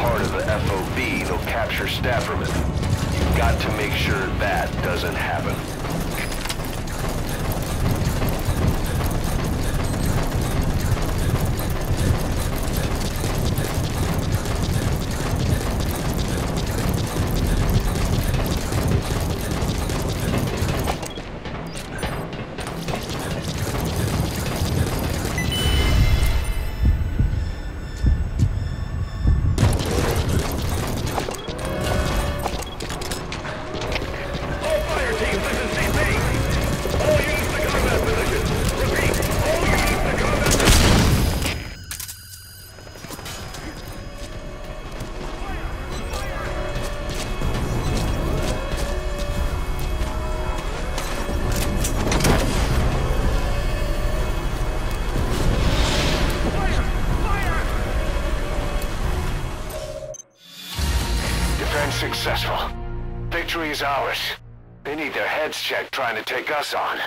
heart of the FOB, they'll capture Stafferman. You've got to make sure that doesn't happen. Defense successful. Victory is ours. They need their heads checked trying to take us on.